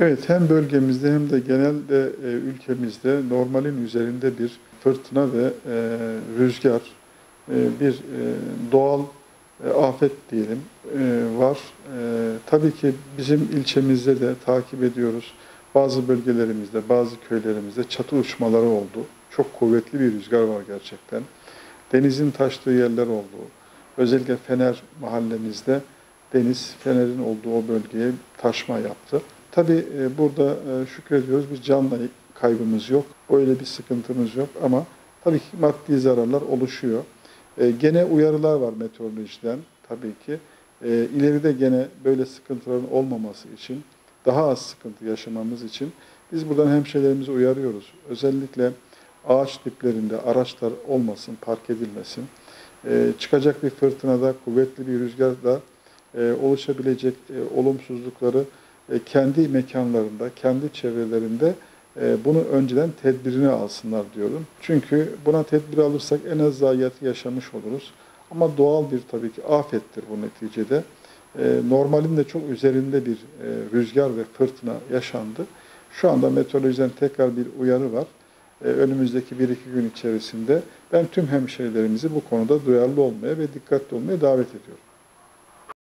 Evet hem bölgemizde hem de genelde e, ülkemizde normalin üzerinde bir fırtına ve e, rüzgar, e, bir e, doğal e, afet diyelim e, var. E, tabii ki bizim ilçemizde de takip ediyoruz. Bazı bölgelerimizde, bazı köylerimizde çatı uçmaları oldu. Çok kuvvetli bir rüzgar var gerçekten. Denizin taştığı yerler oldu. Özellikle Fener mahallemizde deniz, Fener'in olduğu o bölgeye taşma yaptı. Tabii e, burada e, şükrediyoruz bir canlı kaybımız yok. Öyle bir sıkıntımız yok ama tabii ki maddi zararlar oluşuyor. E, Gene uyarılar var meteorolojiden tabii ki. İleride gene böyle sıkıntıların olmaması için, daha az sıkıntı yaşamamız için biz buradan hemşehrilerimizi uyarıyoruz. Özellikle ağaç diplerinde araçlar olmasın, park edilmesin. Çıkacak bir fırtınada, kuvvetli bir rüzgarda oluşabilecek olumsuzlukları kendi mekanlarında, kendi çevrelerinde e, bunu önceden tedbirini alsınlar diyorum. Çünkü buna tedbir alırsak en az zayiatı yaşamış oluruz. Ama doğal bir tabii ki afettir bu neticede. E, Normalin de çok üzerinde bir e, rüzgar ve fırtına yaşandı. Şu anda meteorolojiden tekrar bir uyarı var. E, Önümüzdeki bir iki gün içerisinde ben tüm hemşehrilerimizi bu konuda duyarlı olmaya ve dikkatli olmaya davet ediyorum.